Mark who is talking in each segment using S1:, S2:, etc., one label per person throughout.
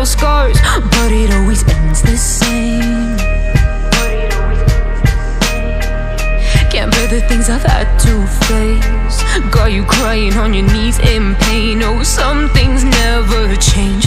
S1: battle scars, but it always ends the same. Can't bear the things I've had to face. Got you crying on your knees in pain. Oh, some things never change,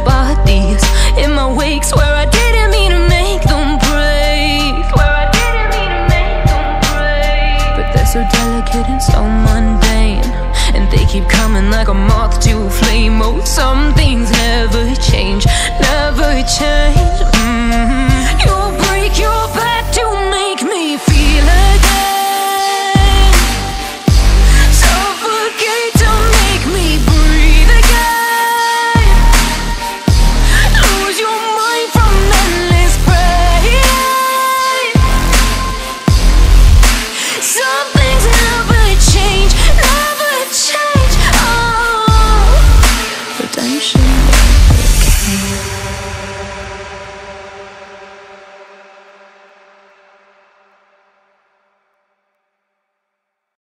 S1: and so mundane. And they keep coming like a moth to a flame. Oh, some things never Okay.